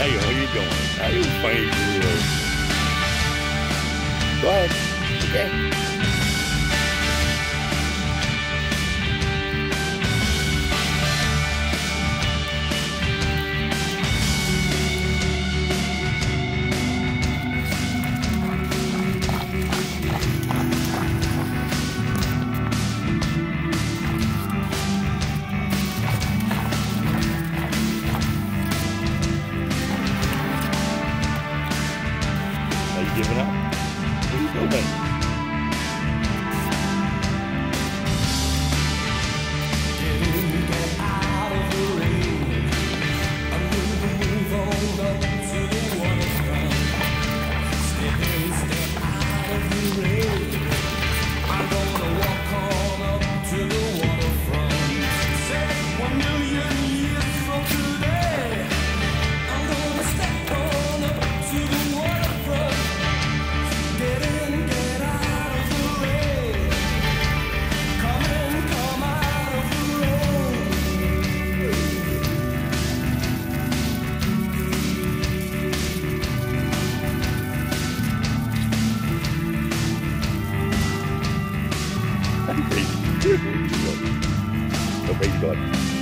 Hey, you you doing? How you find your. Go ahead. Okay. Giving up? Praise God. Oh.